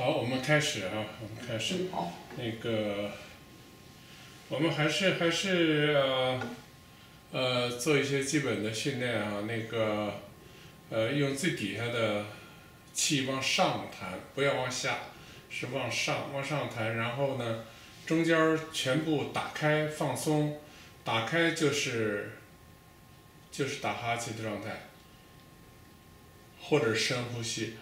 好，我们开始啊，我们开始。那个，我们还是还是呃呃做一些基本的训练啊。那个，呃，用最底下的气往上弹，不要往下，是往上往上弹。然后呢，中间儿全部打开放松，打开就是就是打哈欠的状态，或者深呼吸。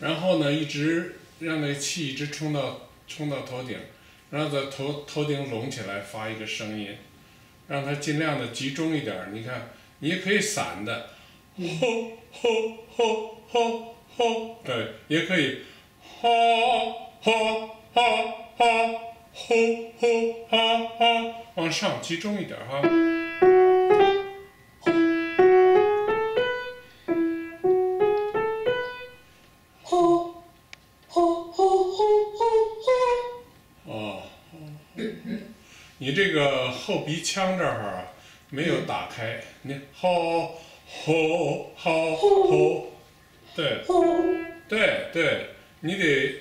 然后呢，一直让那个气一直冲到冲到头顶，然后在头头顶隆起来发一个声音，让它尽量的集中一点。你看，你也可以散的，吼吼吼吼吼，对，也可以，哈哈哈哈，吼吼哈哈，往上集中一点哈。后鼻腔这儿啊没有打开，你吼吼吼吼，对对。对，你得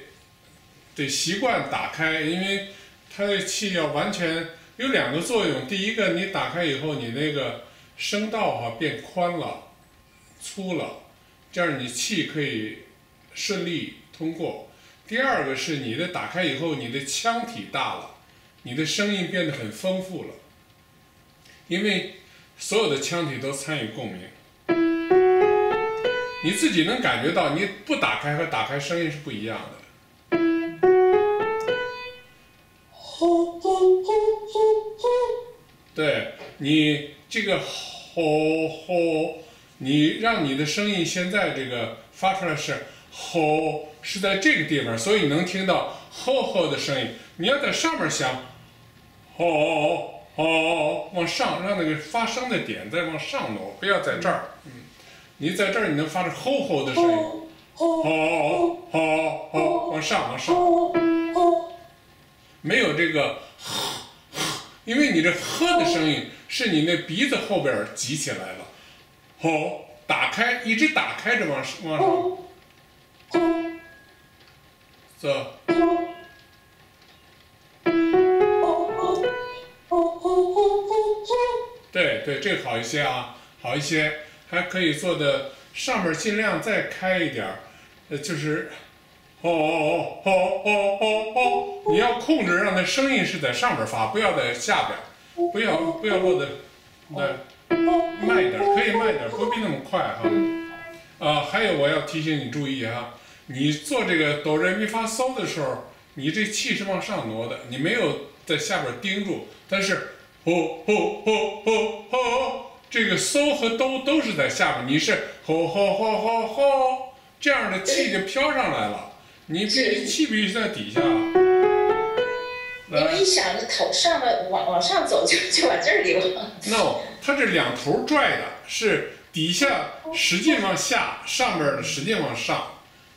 得习惯打开，因为它的气要完全有两个作用。第一个，你打开以后，你那个声道哈、变宽了、粗了，这样你气可以顺利通过。第二个是你的打开以后，你的腔体大了，你的声音变得很丰富了，因为所有的腔体都参与共鸣。你自己能感觉到，你不打开和打开声音是不一样的。对你这个吼吼，你让你的声音现在这个发出来是吼，是在这个地方，所以能听到吼吼的声音。你要在上面想，吼吼往上，让那个发声的点再往上挪，不要在这儿。嗯，你在这儿你能发出吼吼的声音，吼吼吼吼往上往上。没有这个，因为你这呵的声音是你那鼻子后边儿挤起来了，吼，打开，一直打开着往上往上。吼走，对对，这个好一些啊，好一些，还可以做的上面尽量再开一点儿，呃，就是，哦哦哦哦哦哦哦，你要控制让它声音是在上边儿发，不要在下边儿，不要不要落在，对。慢一点，可以慢一点，不必那么快哈。啊，还有我要提醒你注意哈，你做这个哆来咪发嗦的时候，你这气是往上挪的，你没有在下边盯住，但是吼吼吼吼吼，这个嗖和哆都是在下边，你是吼吼吼吼吼，这样的气就飘上来了，你必须气必须在底下。来因为一想着头上的往往上走就就往这儿流，No，它这两头拽的，是底下使劲往下，上边的使劲往上，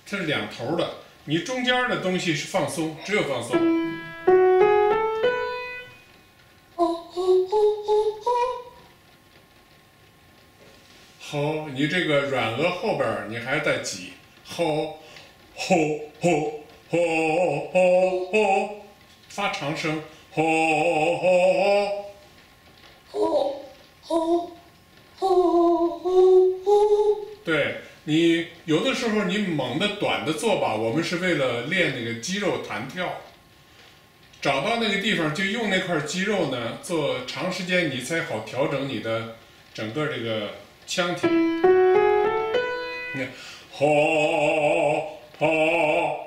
它是两头的。你中间的东西是放松，只有放松。好，你这个软腭后边儿你还在挤，吼吼吼吼吼吼，发长声，吼吼吼。吼吼吼吼吼，对你有的时候你猛的短的做吧，我们是为了练那个肌肉弹跳。找到那个地方就用那块肌肉呢，做长时间你才好调整你的整个这个腔体。你看，吼吼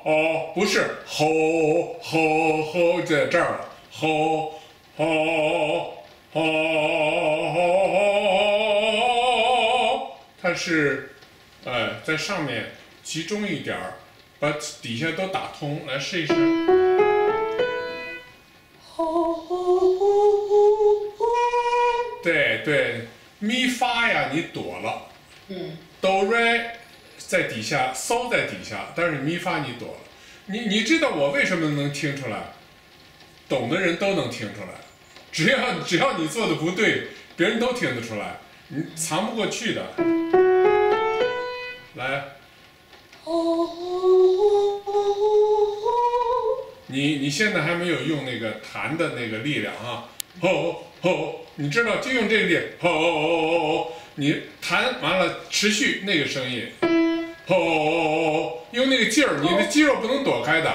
吼，不是吼吼吼在这儿了，吼吼吼吼，它是，呃，在上面集中一点儿，把底下都打通，来试一试。吼，对对，咪发呀，你躲了，嗯，哆来在底下，嗦在底下，但是咪发你躲了。你你知道我为什么能听出来？懂的人都能听出来，只要只要你做的不对，别人都听得出来，你藏不过去的。来，吼吼吼吼吼你你现在还没有用那个弹的那个力量啊，吼吼，你知道就用这个力，吼，你弹完了持续那个声音，吼，用那个劲儿，你的肌肉不能躲开的。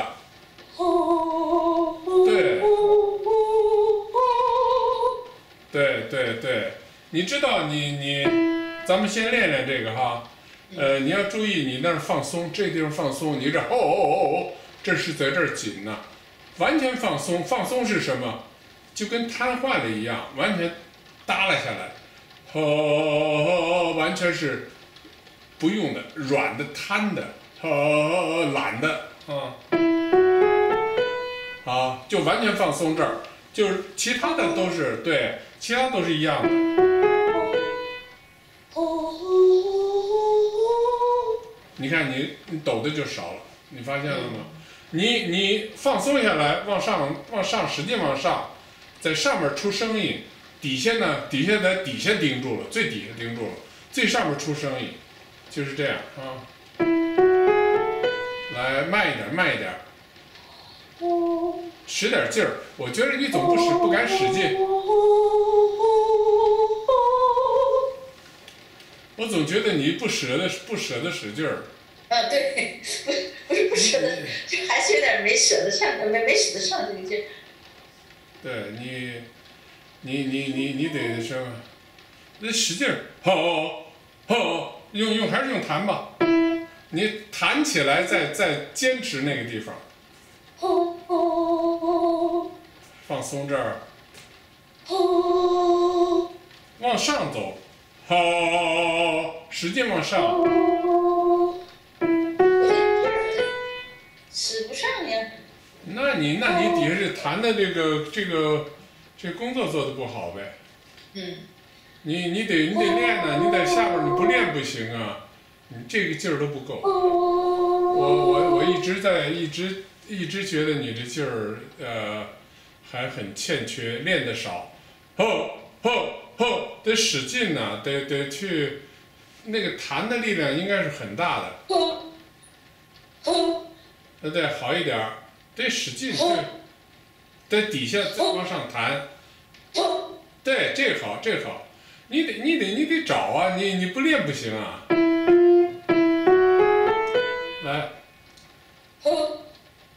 对，对对对，你知道你你，咱们先练练这个哈，呃，你要注意你那儿放松，这地方放松，你这哦哦哦哦，这是在这儿紧呢，完全放松，放松是什么？就跟瘫痪了一样，完全耷拉下来，哦，完全是不用的，软的、瘫的，哦，懒的啊。啊，就完全放松这儿，就是其他的都是对，其他都是一样的。你看你你抖的就少了，你发现了吗？你你放松下来，往上往上使劲往上，在上面出声音，底下呢底下在底下盯住了，最底下盯住了，最上面出声音，就是这样啊。来慢一点，慢一点。使点劲儿，我觉得你总不使，不敢使劲。我总觉得你不舍得，不舍得使劲儿。啊，对，不不是不舍得，就还是有点没舍得上，没没使得上这个劲儿。对你，你你你你得什么？那使劲儿，好，好，用用还是用弹吧。你弹起来，再再坚持那个地方。放松这儿，往上走，好，使劲往上。那你那你底下是弹的这个这个这工作做的不好呗？嗯。你你得你得练呢，你在下边你不练不行啊，你这个劲儿都不够。我我我一直在一直。一直觉得你这劲儿，呃，还很欠缺，练得少，吼吼吼，得使劲呐，得得去，那个弹的力量应该是很大的，吼吼，对对，好一点儿，得使劲，对，在底下再往上弹，对，这个好，这个好，你得你得你得找啊，你你不练不行啊，来。哦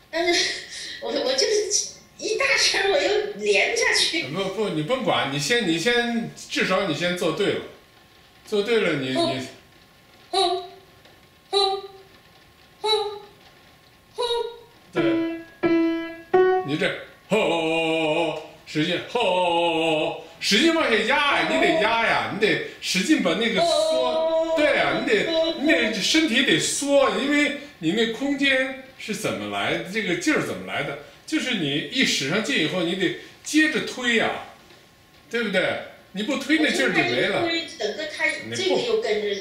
但是，我我就是一大圈，我又连不下去。不不，你甭管，你先你先，至少你先做对了，做对了，你你。哼哼这吼，使劲吼，使劲往下压呀！你得压呀，你得使劲把那个缩。对呀，你得你得身体得缩，因为你那空间。是怎么来的？这个劲儿怎么来的？就是你一使上劲以后，你得接着推呀，对不对？你不推那劲儿就没了。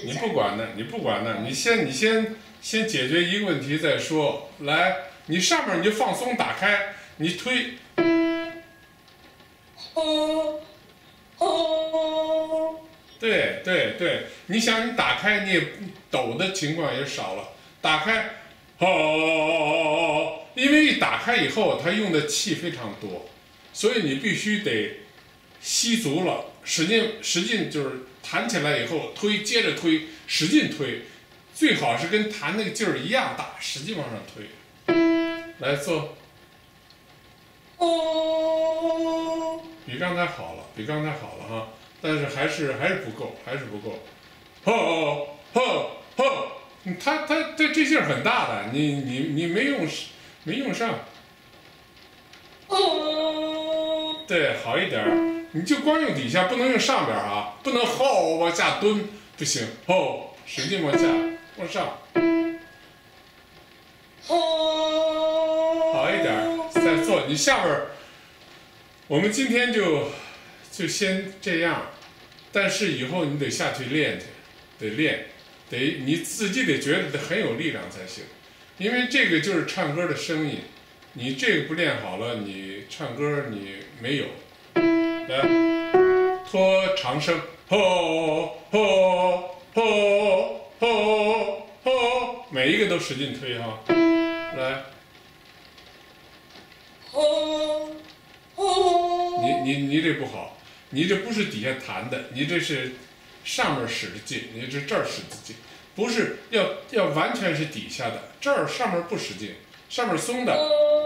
你不管呢，你不管呢，你先你先先解决一个问题再说。来，你上面你就放松打开，你推。哦哦。对对对，你想你打开，你也抖的情况也少了，打开。哦哦哦哦哦哦，因为一打开以后，它用的气非常多，所以你必须得吸足了，使劲使劲就是弹起来以后推，接着推，使劲推，最好是跟弹那个劲儿一样大，使劲往上推。来做，哦，比刚才好了，比刚才好了哈，但是还是还是不够，还是不够。吼吼吼！他他这这劲儿很大的，你你你没用，没用上。哦。对，好一点儿，你就光用底下，不能用上边啊，不能后往下蹲，不行，后使劲往下，往上。哦。你下边儿，我们今天就就先这样，但是以后你得下去练去，得练。得你自己得觉得很有力量才行，因为这个就是唱歌的声音，你这个不练好了，你唱歌你没有。来，托长声，吼吼吼吼吼，每一个都使劲推哈，来，你你你这不好，你这不是底下弹的，你这是上面使的劲，你这这儿使的劲，不是要要完全是底下的，这儿上面不使劲，上面松的，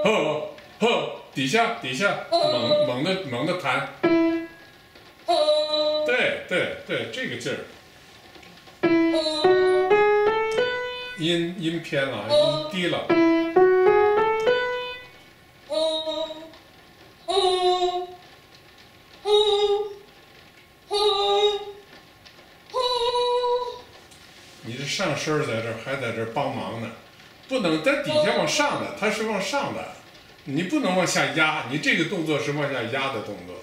呵呵，底下底下猛猛的猛的弹，对对对，这个劲儿。音音偏了，音低了。上身在这儿，还在这儿帮忙呢，不能在底下往上的，它是往上的，你不能往下压，你这个动作是往下压的动作。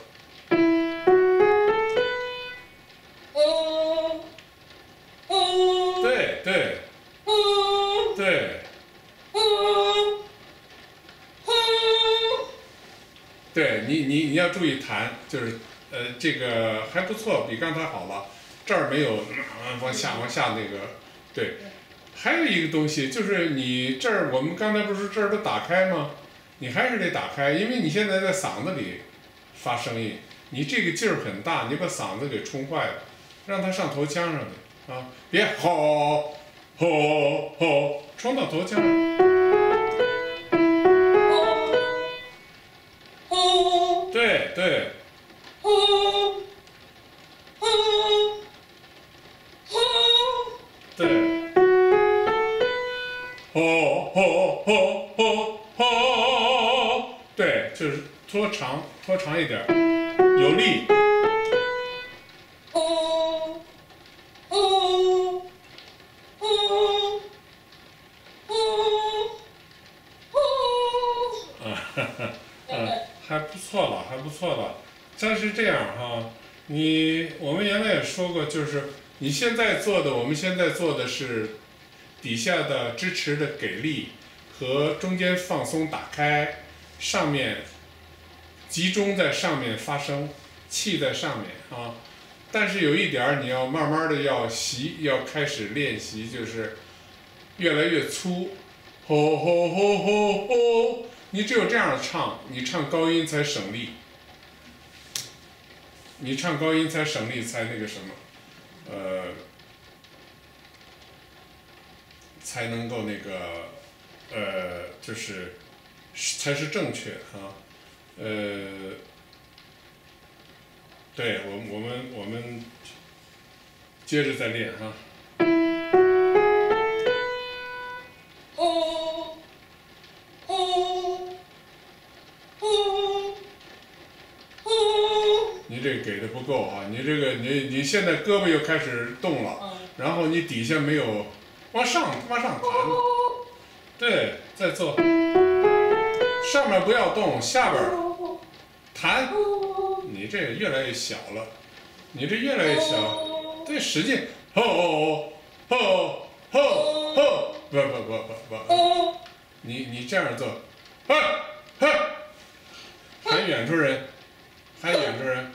对对对对，你你你要注意弹，就是呃这个还不错，比刚才好了。这儿没有嗯往下往下那个，对。还有一个东西就是你这儿，我们刚才不是这儿都打开吗？你还是得打开，因为你现在在嗓子里发声音，你这个劲儿很大，你把嗓子给冲坏了，让它上头腔上去啊！别吼吼吼，冲到头腔一点，有力。啊哈哈，嗯，还不错了，还不错了。但是这样哈，你我们原来也说过，就是你现在做的，我们现在做的是底下的支持的给力和中间放松打开，上面集中在上面发声，气在上面啊。但是有一点儿，你要慢慢的要习，要开始练习，就是越来越粗，吼吼吼吼吼！你只有这样唱，你唱高音才省力。你唱高音才省力，才那个什么，呃，才能够那个，呃，就是才是正确啊，呃，对我我们我们接着再练哈。你这给的不够啊！你这个你你现在胳膊又开始动了，然后你底下没有往上往上弹，对，再做，上面不要动，下边弹，你这越来越小了，你这越来越小，对，使劲，吼吼吼吼吼，不不不不不，你你这样做，哼哼，喊远处人，喊远处人。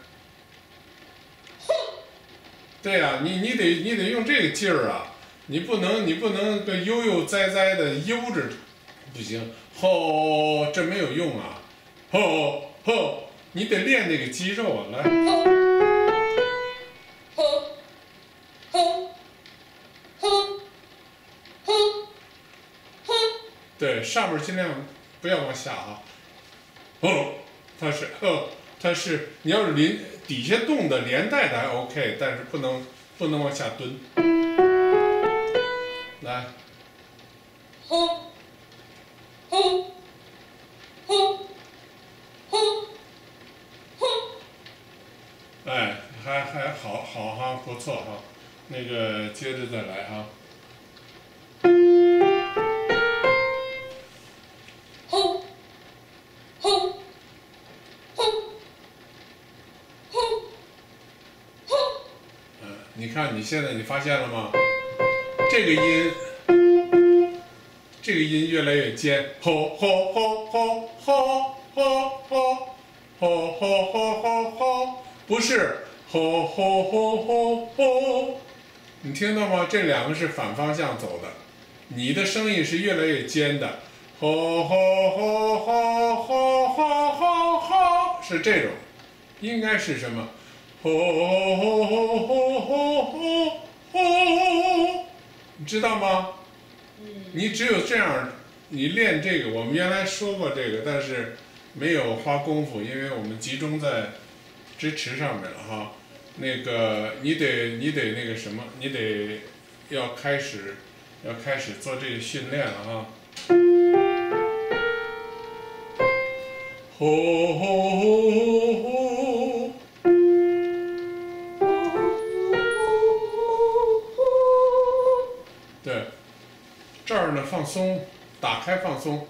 对呀，你你得你得用这个劲儿啊，你不能你不能个悠悠哉哉的悠着，不行，吼，这没有用啊，吼吼，你得练那个肌肉啊，来，对，上面尽量不要往下啊，哦，它是哦，它是你要是连。底下动的连带的还 OK，但是不能不能往下蹲。来，吼，吼，吼，吼，吼，哎，还还好好哈，不错哈，那个接着再来哈。你看你现在你发现了吗？这个音，这个音越来越尖，吼吼吼吼吼吼吼吼吼吼吼，不是吼吼吼吼吼，你听到吗？这两个是反方向走的，你的声音是越来越尖的，吼吼吼吼吼吼吼吼，是这种，应该是什么？吼吼吼吼吼吼吼，你知道吗？你只有这样，你练这个，我们原来说过这个，但是没有花功夫，因为我们集中在支持上面了哈。那个你得你得那个什么，你得要开始要开始做这个训练了哈。吼吼吼吼！对，这儿呢放松，打开放松。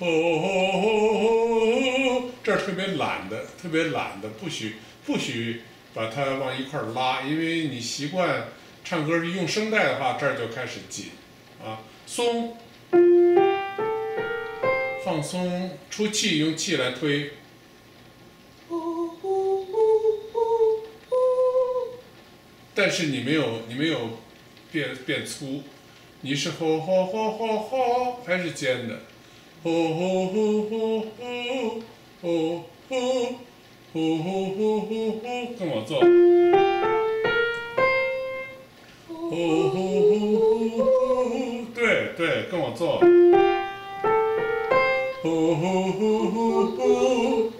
吼吼吼！这儿特别懒的，特别懒的，不许不许把它往一块儿拉，因为你习惯唱歌是用声带的话，这儿就开始紧啊，松。放松，出气，用气来推。但是你没有，你没有变变粗，你是吼吼吼吼吼，还是尖的？跟我做。吼吼吼吼吼，对对，跟我做。呼呼呼呼呼！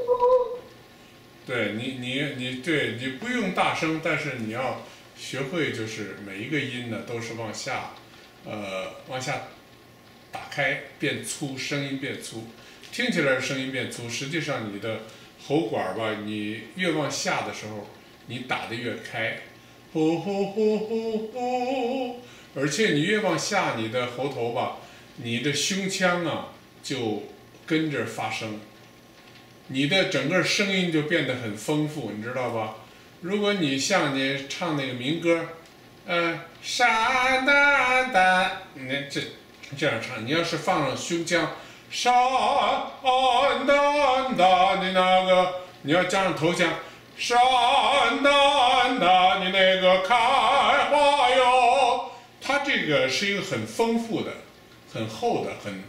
对你，你你对你不用大声，但是你要学会，就是每一个音呢都是往下，呃，往下开变粗，声音变粗，听起来声音变粗，实际上你的喉管吧，你越往下的时候，你打的越开，呼呼呼呼呼！而且你越往下，你的喉头吧，你的胸腔啊就。跟着发声，你的整个声音就变得很丰富，你知道吧？如果你像你唱那个民歌，嗯，山丹丹，你这这样唱，你要是放上胸腔，山丹丹的那个，你要加上头腔，山丹丹的那个开花哟，它这个是一个很丰富的、很厚的、很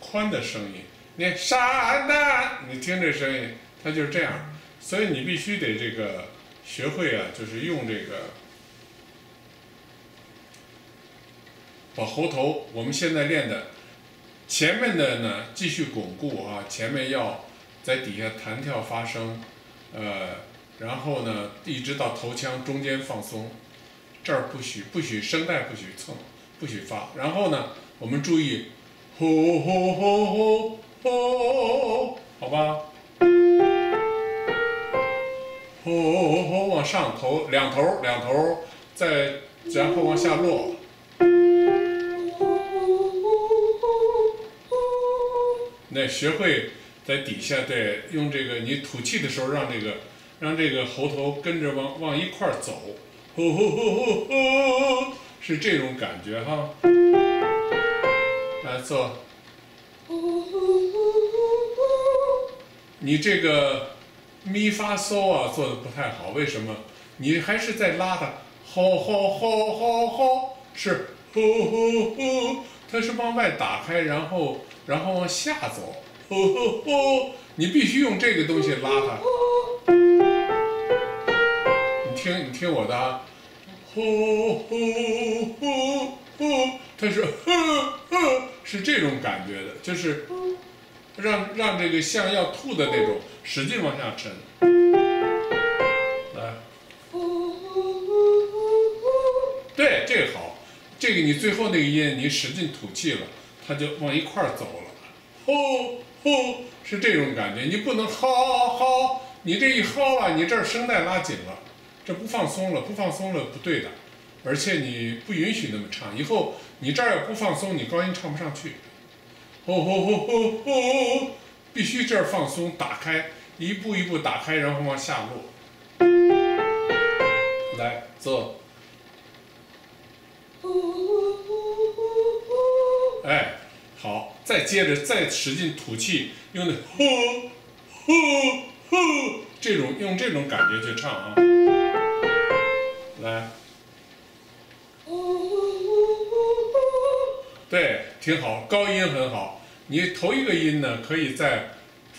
宽的声音。你山丹，你听这声音，它就是这样，所以你必须得这个学会啊，就是用这个把喉头，我们现在练的前面的呢继续巩固啊，前面要在底下弹跳发声，呃，然后呢一直到头腔中间放松，这儿不许不许声带不许蹭，不许发，然后呢我们注意，吼吼吼吼吼，好吧。吼吼吼，往上头两头两头，再然后往下落。那学会在底下对用这个，你吐气的时候让这个让这个喉头跟着往往一块走。呼呼呼呼呼，是这种感觉哈。来做。你这个咪发嗦啊做的不太好，为什么？你还是在拉它，吼吼吼吼吼，是呼呼呼，它是往外打开，然后然后往下走，呼呼呼，你必须用这个东西拉它。你听，你听我的，啊，呼呼呼呼，它是呼呼，是这种感觉的，就是。让让这个像要吐的那种使劲往下沉，来，对，这个好，这个你最后那个音你使劲吐气了，它就往一块儿走了，吼吼是这种感觉，你不能嚎嚎，你这一嚎啊，你这儿声带拉紧了，这不放松了，不放松了不对的，而且你不允许那么唱，以后你这儿要不放松，你高音唱不上去。呼呼呼呼呼！必须这儿放松，打开，一步一步打开，然后往下落。来，走。哎，好，再接着再使劲吐气，用那呼呼呼这种用这种感觉去唱啊。来。对，挺好，高音很好。你头一个音呢，可以再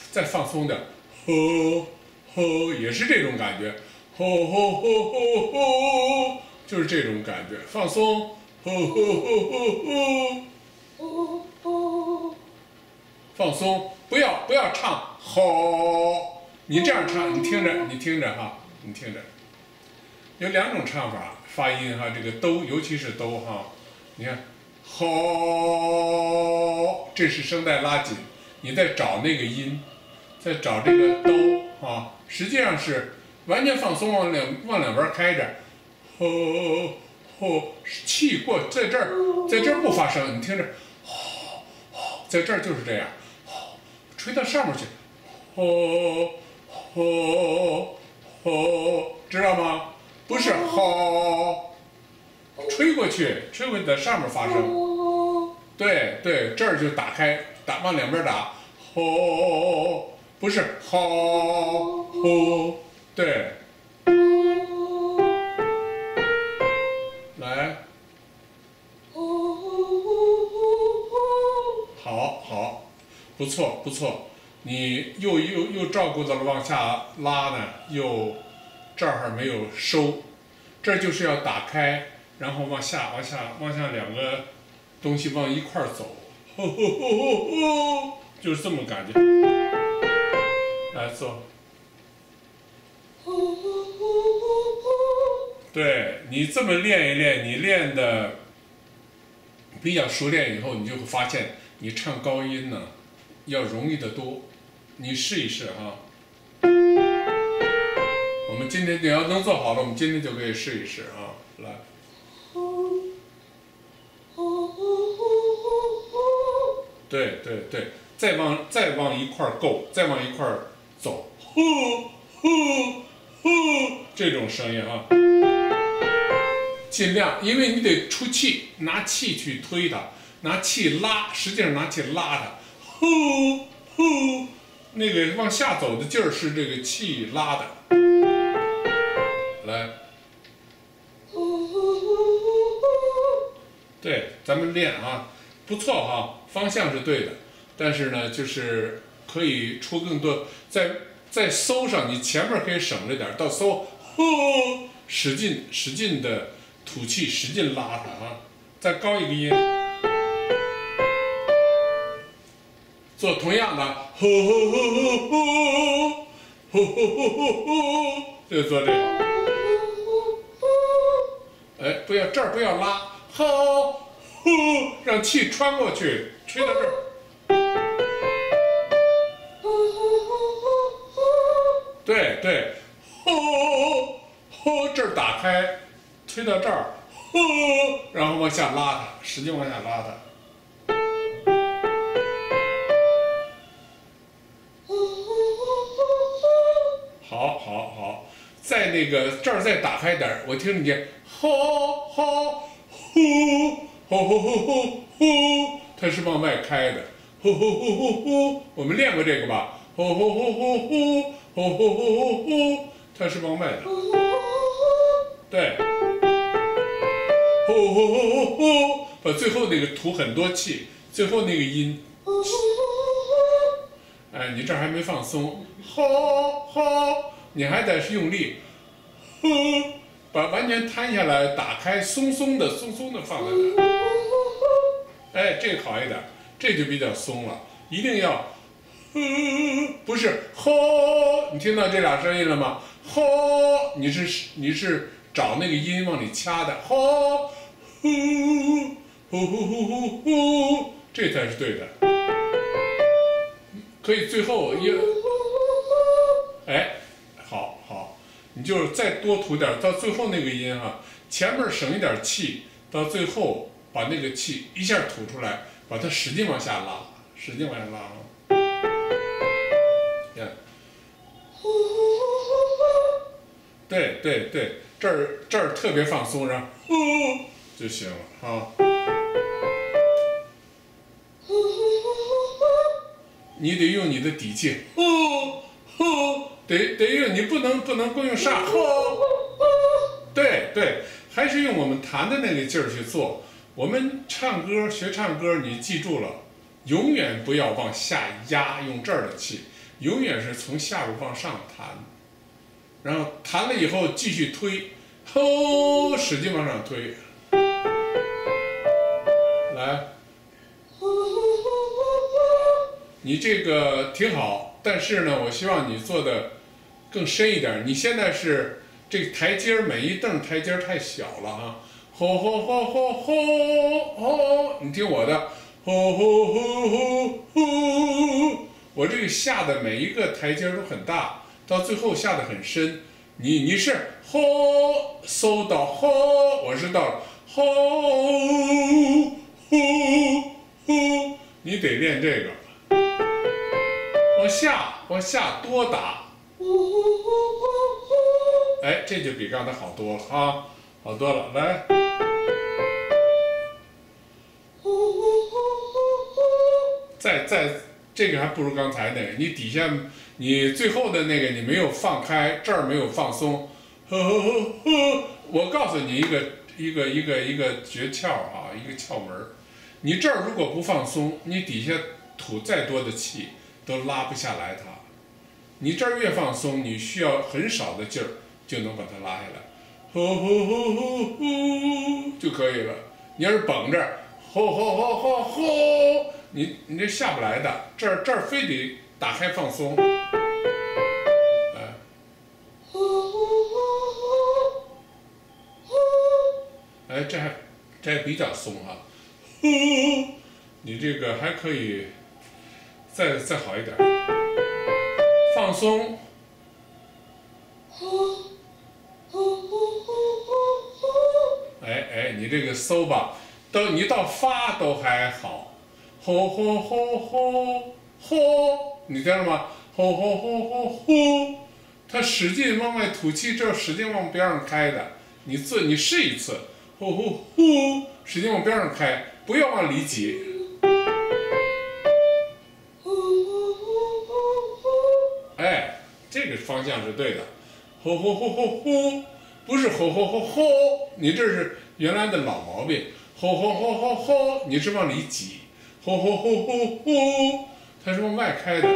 再放松点，呼呼，也是这种感觉，呼呼呼呼呼，就是这种感觉，放松，呼呼呼呼呼放松，不要不要唱吼，你这样唱，你听着，你听着哈，你听着，有两种唱法，发音哈，这个哆，尤其是哆哈，你看，吼，这是声带拉紧，你在找那个音，在找这个哆啊，实际上是完全放松，往两往两边开着，吼。吼，气过在这儿，在这儿不发声，你听着，吼吼，在这儿就是这样。吹到上面去，吼吼吼，知道吗？不是吼，吹过去，吹过去在上面发声。对对，这儿就打开，打往两边打，吼，不是吼吼，对，不错不错，你又又又照顾到了往下拉呢，又这儿没有收，这就是要打开，然后往下往下往下两个东西往一块走，吼吼吼吼吼，就是这么感觉。来做。对你这么练一练，你练的比较熟练以后，你就会发现你唱高音呢。要容易的多，你试一试哈。我们今天你要能做好了，我们今天就可以试一试啊，来。对对对，再往再往一块儿够，再往一块儿走，呼呼呼，这种声音啊，尽量，因为你得出气，拿气去推它，拿气拉，实际上拿气拉它。呼呼，那个往下走的劲儿是这个气拉的，来，呼呼呼呼呼，对，咱们练啊，不错哈，方向是对的，但是呢，就是可以出更多，在在搜上，你前面可以省着点，到搜呼，使劲使劲的吐气，使劲拉它啊，再高一个音。做同样的，呼呼呼呼呼，呼呼呼呼呼，就做这个。哎，不要这儿不要拉，呼呼，让气穿过去，吹到这儿。对对，呼呼，这儿打开，吹到这儿，呼，然后往下拉它，使劲往下拉它。好好好。在那个这儿再打开点儿，我听你见，吼吼呼，吼吼呼呼呼，它是往外开的，呼呼呼呼呼，我们练过这个吧？呼呼呼呼呼，呼呼呼呼呼，它是往外的，对，呼呼呼呼呼，把最后那个吐很多气，最后那个音，哎，你这还没放松，吼吼。你还得是用力，呼，把完全摊下来，打开，松松的，松松的放在那。哎，这个好一点，这就比较松了。一定要，呼，不是吼，你听到这俩声音了吗？吼，你是你是找那个音往里掐的，吼，呼，呼呼呼呼呼，这才是对的。可以最后一，哎。好好你就再多吐点，到最后那个音哈，前面省一点气，到最后把那个气一下吐出来，把它使劲往下拉，使劲往下拉！对对对，这儿这儿特别放松，然后呼就行了啊。你得用你的底气，呼呼。得得用，你不能不能光用上，对对，还是用我们弹的那个劲儿去做。我们唱歌学唱歌，你记住了，永远不要往下压，用这儿的气，永远是从下边往上弹，然后弹了以后继续推，吼，使劲往上推，来，你这个挺好，但是呢，我希望你做的更深一点。你现在是这个台阶儿每一凳台阶儿太小了啊，吼吼吼吼吼吼，你听我的，吼吼吼吼吼，我这个下的每一个台阶儿都很大。到最后下的很深，你你是吼搜到吼，我是到吼吼吼，你得练这个，往下往下多打，哎，这就比刚才好多了啊，好多了，来，再再这个还不如刚才那个，你底下。你最后的那个你没有放开，这儿没有放松，呵呵呵呵。我告诉你一个一个一个一个诀窍啊，一个窍门儿。你这儿如果不放松，你底下吐再多的气都拉不下来它。你这儿越放松，你需要很少的劲儿就能把它拉下来，呼呼呼呼呼就可以了。你要是绷着，呼呼呼呼呼，你你这下不来的。这儿这儿非得。打开放松，哎，哎，这还这还比较松哈，你这个还可以再再好一点，放松，哎哎，你这个搜吧，都你到发都还好，吼吼吼吼吼。你听着吗？呼呼呼呼呼，他使劲往外吐气，这使劲往边上开的。你做，你试一次，呼呼呼，使劲往边上开，不要往里挤。方向是对的。呼呼呼呼呼，不是呼呼呼呼，你这是原来的老毛病。呼呼呼呼呼，你是往里挤。呼呼呼呼呼。它是往外开的，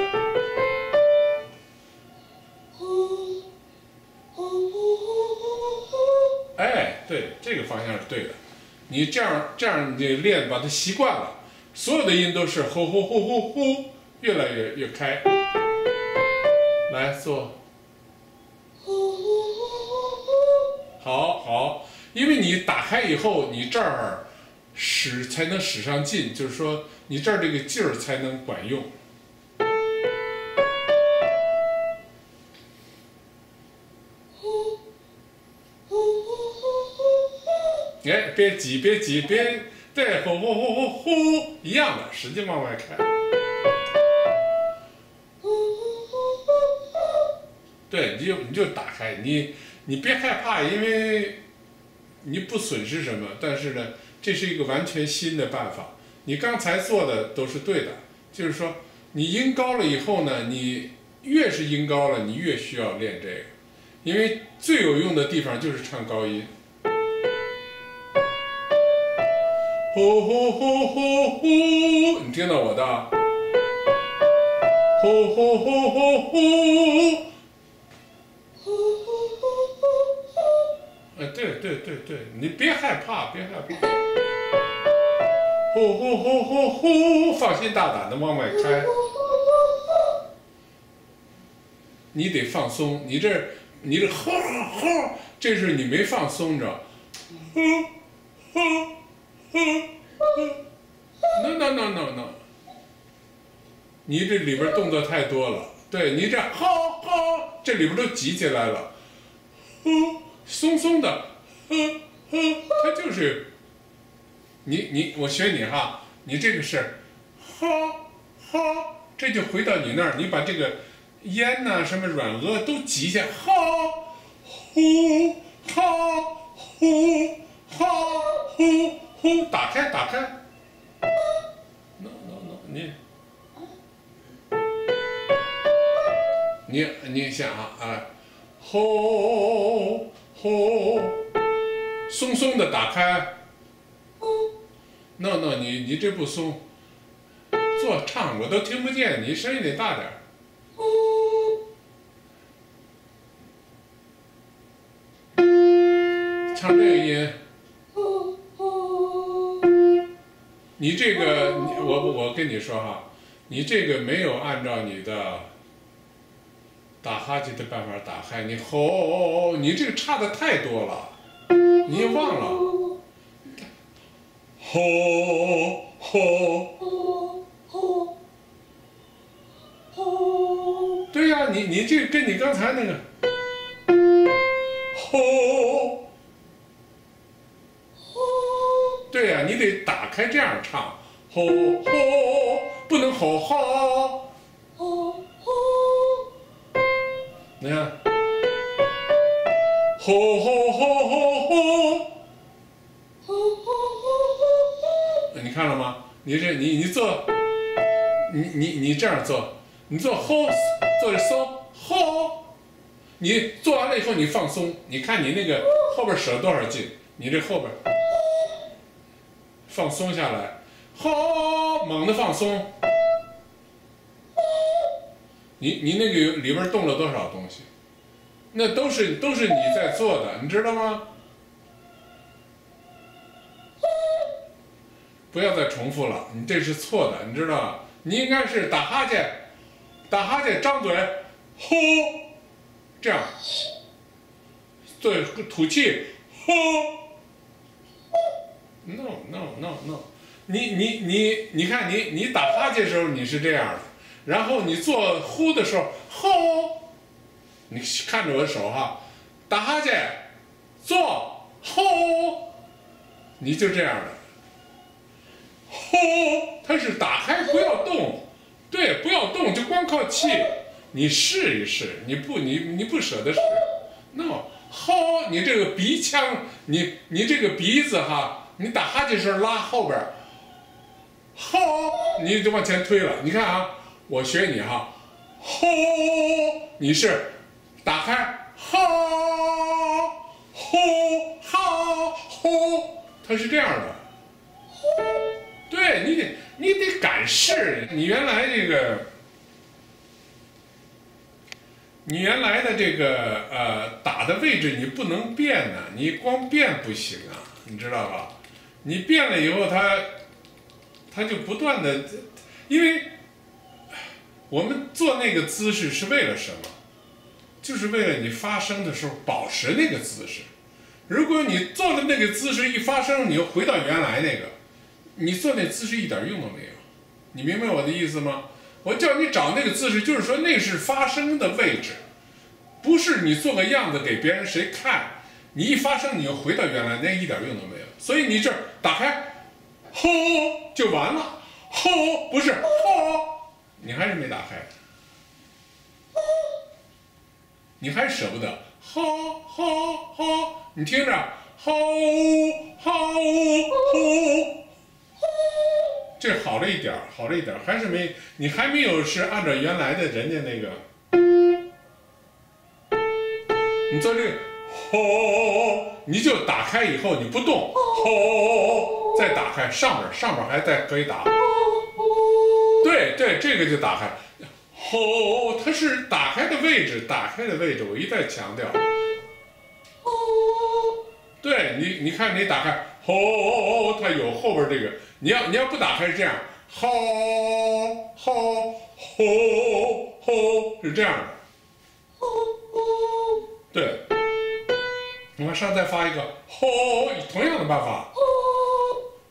哎，对，这个方向是对的。你这样这样你练，把它习惯了，所有的音都是呼呼呼呼呼，越来越越开。来坐，好好，因为你打开以后，你这儿使才能使上劲，就是说你这儿这个劲儿才能管用。哎，别挤，别挤，别对，呼呼呼呼呼，一样的，使劲往外开。对，你就你就打开，你你别害怕，因为你不损失什么。但是呢，这是一个完全新的办法。你刚才做的都是对的，就是说，你音高了以后呢，你越是音高了，你越需要练这个，因为最有用的地方就是唱高音。呼呼呼呼呼，你听到我的？呼呼呼呼呼，哎，对对对对，你别害怕，别害怕。呼呼呼呼呼，放心大胆的往外开。你得放松，你这你这呼呼，这是你没放松着。呼呼。no no no no no，你这里边动作太多了，对你这好好，这里边都挤起来了，呼，松松的，呵呵，它就是，你你我学你哈，你这个是，哈哈，这就回到你那儿，你把这个咽呐什么软腭都挤下，哈，呼，哈，呼，哈，呼。呼，打开，打开。no no no，你，你你想啊，啊，呼哦哦哦，松松的打开。嗯，no no，你你这不松，做唱我都听不见，你声音得大点。哦。唱这个音。你这个，我我跟你说哈，你这个没有按照你的。打哈欠的办法打开，你吼，你这个差的太多了，你忘了，吼吼吼吼，对呀、你你这跟你刚才那个，吼。对呀、你得打开这样唱，吼吼，不能吼吼。你看，吼吼吼吼吼，吼吼吼吼你看了吗？你这你你做，你你你这样做，你做吼，做这松吼，你做完了以后你放松，你看你那个后边使了多少劲，你这后边。放松下来，吼，猛地放松。你你那个里边动了多少东西？那都是都是你在做的，你知道吗？不要再重复了，你这是错的，你知道吗？你应该是打哈欠，打哈欠，张嘴，呼，这样，对，吐气，呼。No no no no，你你你你看你你打哈欠时候你是这样的，然后你做呼的时候吼，你看着我的手哈，打哈欠，做吼，你就这样的，吼，它是打开不要动，对，不要动就光靠气，你试一试，你不你你不舍得试，no，吼，你这个鼻腔，你你这个鼻子哈。你打哈欠时候拉后边，吼，你就往前推了。你看啊，我学你哈，吼，你是打开，吼，吼，吼，吼，它是这样的。对你得你得敢试，你原来这个，你原来的这个呃打的位置你不能变呢，你光变不行啊，你知道吧？你变了以后，它，它就不断的，因为我们做那个姿势是为了什么？就是为了你发声的时候保持那个姿势。如果你做了那个姿势一发声，你又回到原来那个，你做那姿势一点用都没有。你明白我的意思吗？我叫你找那个姿势，就是说那是发声的位置，不是你做个样子给别人谁看。你一发声，你又回到原来，那一点用都没有。所以你这儿打开，吼就完了，吼不是吼，你还是没打开，你还舍不得，吼吼吼，你听着，吼吼吼，这好了一点儿，好了一点儿，还是没，你还没有是按照原来的人家那个，你做这个。吼，你就打开以后你不动，吼，再打开上面，上面还在可以打。对对，这个就打开。吼，它是打开的位置，打开的位置，我一再强调。哦对你，你看你打开，吼，它有后边这个，你要你要不打开是这样，吼吼吼吼是这样的。对。我往上再发一个，吼，同样的办法，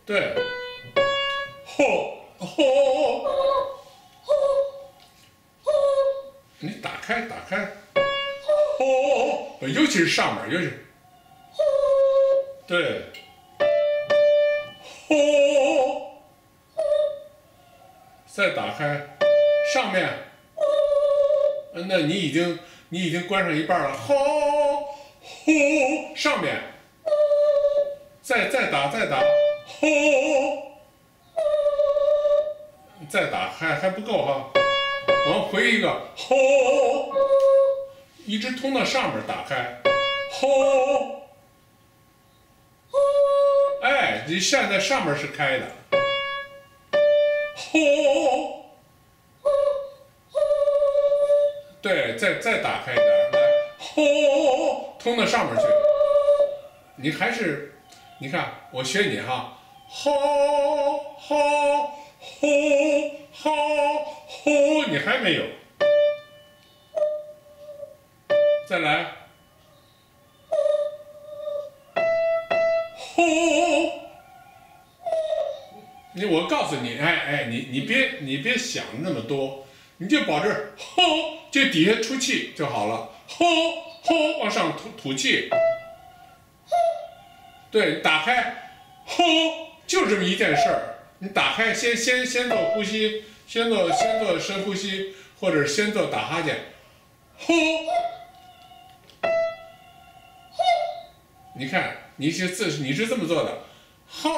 对，吼，你打开打开，吼，尤其是上面，尤其是，对，吼，再打开上面，那你已经你已经关上一半了，吼。呼，上面，再再打再打，呼，再打还还不够哈，往回一个，吼，一直通到上面打开，吼，哎，你现在上面是开的，吼，对，再再打开一点，来，吼。通到上面去，你还是，你看我学你哈，吼吼。吼吼吼，你还没有，再来，吼，你我告诉你，哎哎，你你别你别想那么多，你就保证吼，就底下出气就好了，吼吼往上吐吐气。对，打开，呼，就这么一件事儿。你打开，先先先做呼吸，先做先做深呼吸，或者先做打哈欠，呼，呼你看，你是自你是这么做的，好，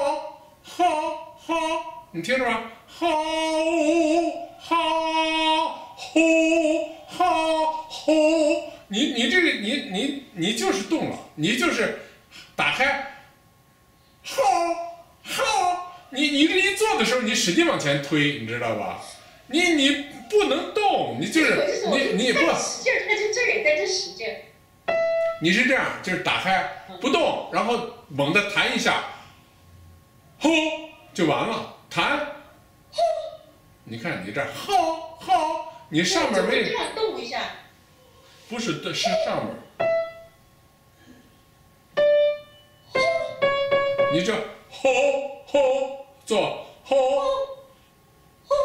好，好，你听着吧，好，好，呼，好，呼，你你这个你你你就是动了，你就是打开。好，好，你你这一做的时候，你使劲往前推，你知道吧？你你不能动，你就是你你不使劲，他就这儿也跟着使劲。你是这样，就是打开不动，然后猛地弹一下，呼就完了，弹，呼，你看你这好好，你上面没这样动一下，不是的，是上面。你这吼吼做吼。吼，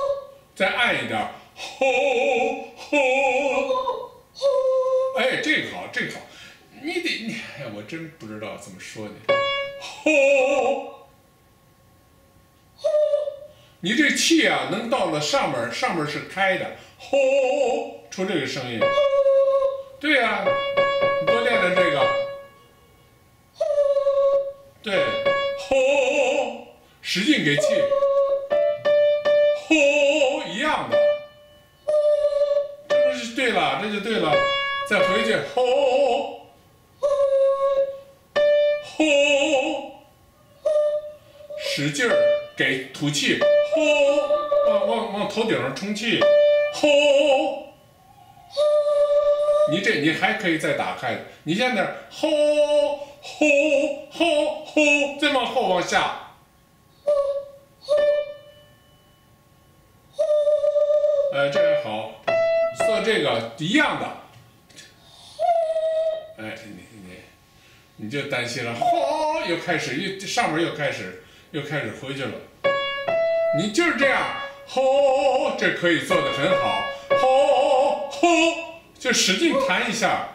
再暗一点吼吼。吼，哎，这个好，这个好，你得你，哎，我真不知道怎么说你，吼。吼，你这气啊，能到了上面，上面是开的，吼出这个声音，对呀，你使劲给气，呼，一样的，这不是对了，这就对了，再回去，呼，呼，使劲儿给吐气，呼，往往往头顶上充气，呼，你这你还可以再打开，你现在呼。呼呼呼，再往后往下，这个一样的，哎，你你你就担心了，呼，又开始又上面又开始又开始回去了，你就是这样，呼，这可以做的很好，呼呼，就使劲弹一下，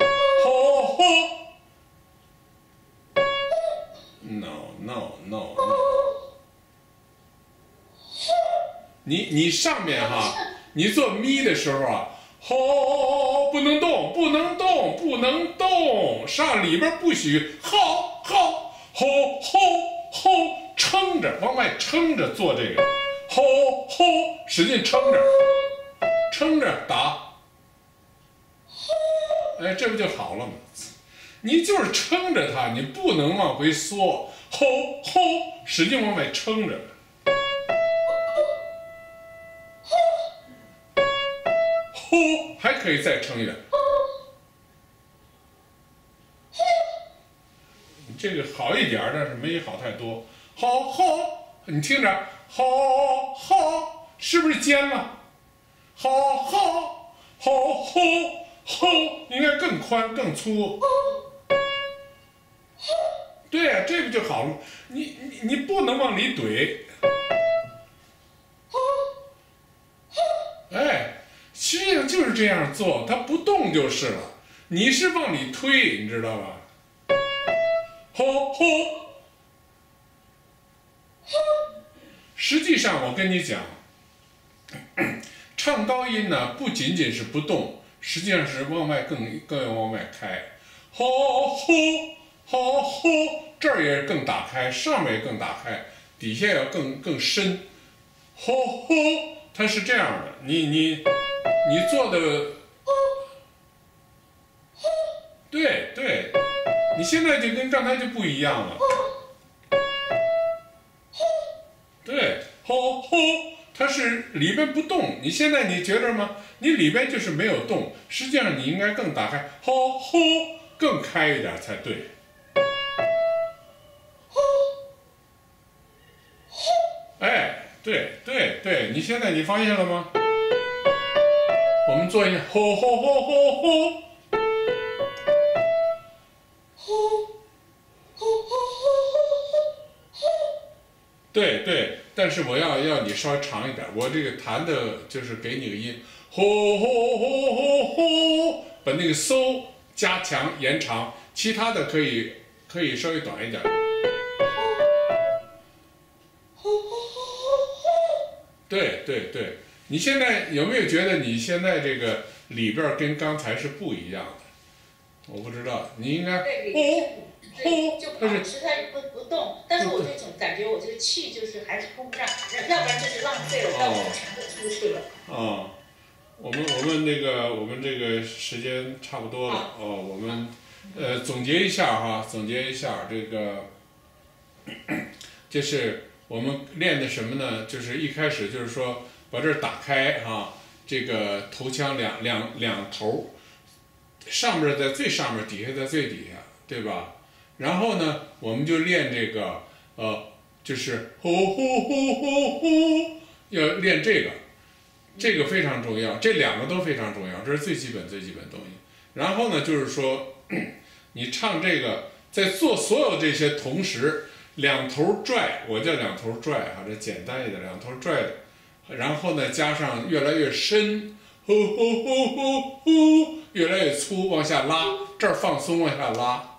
呼呼。你你上面哈，你做咪的时候啊，吼，不能动，不能动，不能动，上里边不许吼吼吼吼吼，撑着往外撑着做这个，吼吼，使劲撑着，撑着打，哎，这不就好了吗？你就是撑着它，你不能往回缩，吼吼，使劲往外撑着。可以再撑一点。这个好一点，但是没好太多。好，好，你听着，好，好，是不是尖了？好，好，好，好，好，应该更宽更粗。对呀，这个就好了。你你你不能往里怼。这样做，它不动就是了。你是往里推，你知道吧？吼吼实际上，我跟你讲，唱高音呢，不仅仅是不动，实际上是往外更更要往外开。吼吼吼吼，这儿也更打开，上面也更打开，底下要更更深。吼吼，它是这样的，你你。你做的对对，你现在就跟刚才就不一样了。对，吼吼，它是里边不动，你现在你觉着吗？你里边就是没有动，实际上你应该更打开，吼吼，更开一点才对。哎，对对对，你现在你发现了吗？我们做一下，吼吼吼吼吼。对对，但是我要要你稍微长一点，我这个弹的就是给你个音，吼吼吼吼吼，把那个嗖加强延长，其他的可以可以稍微短一点。对对对，你现在有没有觉得你现在这个里边跟刚才是不一样的？我不知道，你应该就保持它不不动，但是我这种感觉，我这个气就是还是通不上，要不然就是浪费了，要不然全部出去了。啊，我们我们那个我们这个时间差不多了哦，我们呃总结一下哈，总结一下这个，就是我们练的什么呢？就是一开始就是说把这儿打开哈，这个头腔两两两头，上面在最上面，底下在最底下，对吧？然后呢，我们就练这个，呃，就是呼呼呼呼呼，要练这个，这个非常重要，这两个都非常重要，这是最基本最基本东西。然后呢，就是说，你唱这个，在做所有这些同时，两头拽，我叫两头拽哈，这简单一点，两头拽，然后呢，加上越来越深，呼呼呼呼呼，越来越粗，往下拉，这儿放松，往下拉。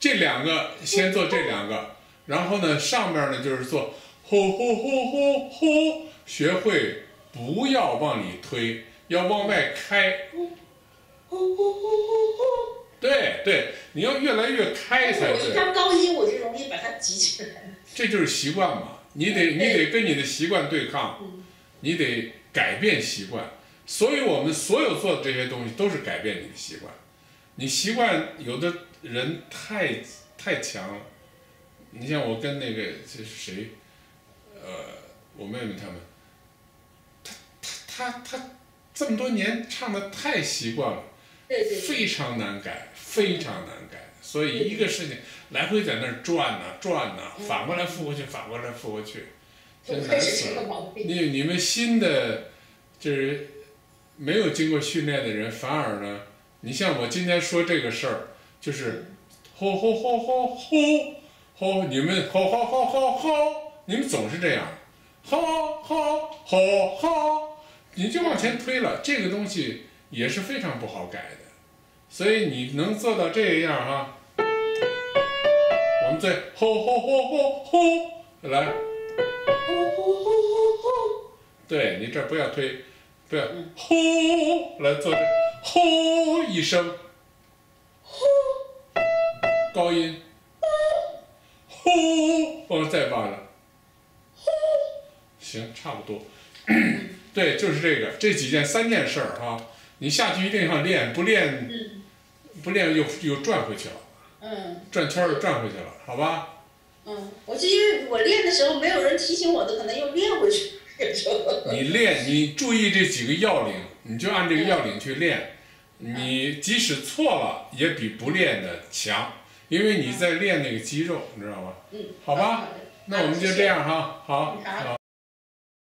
这两个先做这两个，然后呢，上面呢就是做呼呼呼呼呼，学会不要往里推，要往外开。呼呼呼呼呼。对对，你要越来越开才对。我一张高音，我就容易把它挤起来。这就是习惯嘛，你得你得跟你的习惯对抗，你得改变习惯。所以我们所有做的这些东西都是改变你的习惯。你习惯有的。人太太强了，你像我跟那个这是谁，呃，我妹妹他们，他他他他这么多年唱的太习惯了，非常难改，非常难改，所以一个事情来回在那儿转呐转呐，反过来复过去，反过来复过去，真难死了。你你们新的就是没有经过训练的人，反而呢，你像我今天说这个事儿。就是，吼吼吼吼吼吼！你们吼吼吼吼吼！你们总是这样，吼吼吼吼！你就往前推了，这个东西也是非常不好改的。所以你能做到这样哈？我们再吼吼吼吼吼！来，吼吼吼吼吼！对你这不要推，不要吼，来做这吼一声。高音，呼，我们再发了，呼，行，差不多，对，就是这个，这几件三件事儿哈，你下去一定要练，不练，不练又又转回去了，嗯，转圈又转回去了，好吧？嗯，我是因为我练的时候没有人提醒我的，可能又练回去。你练，你注意这几个要领，你就按这个要领去练，你即使错了，也比不练的强。因为你在练那个肌肉，你知道吗？嗯，好吧，那我们就这样哈，好，好。